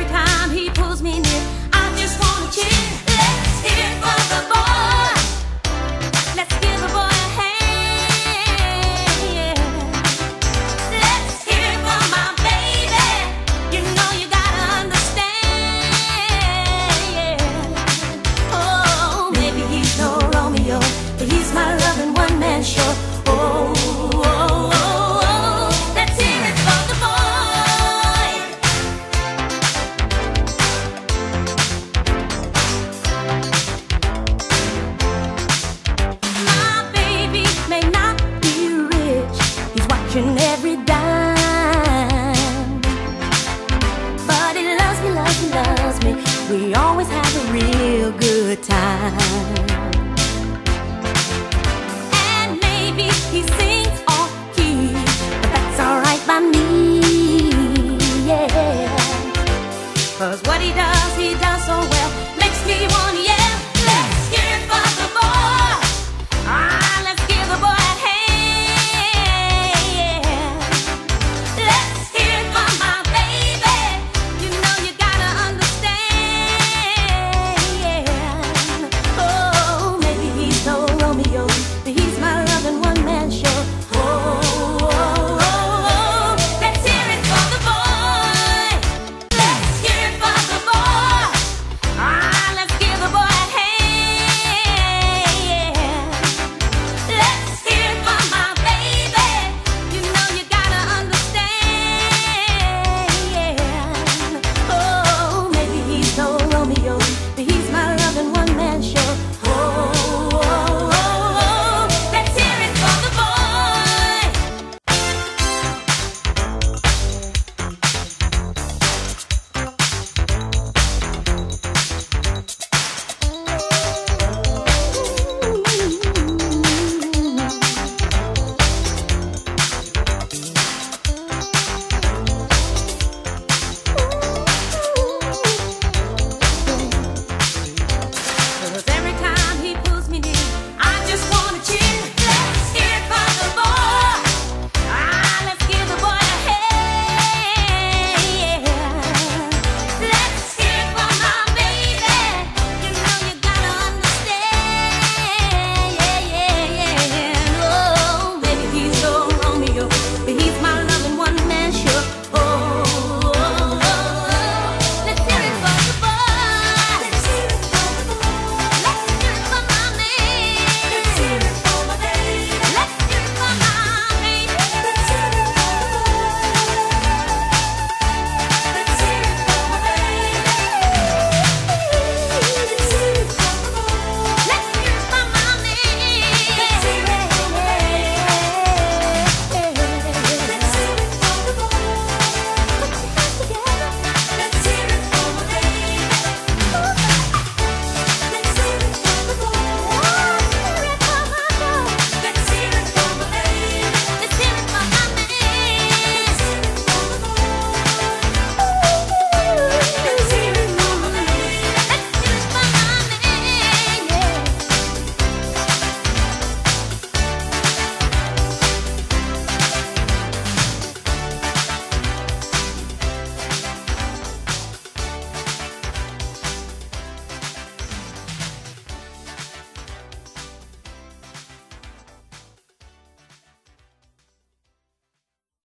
every time he pulls me near. she loves me. We always have a real good time. And maybe he sees.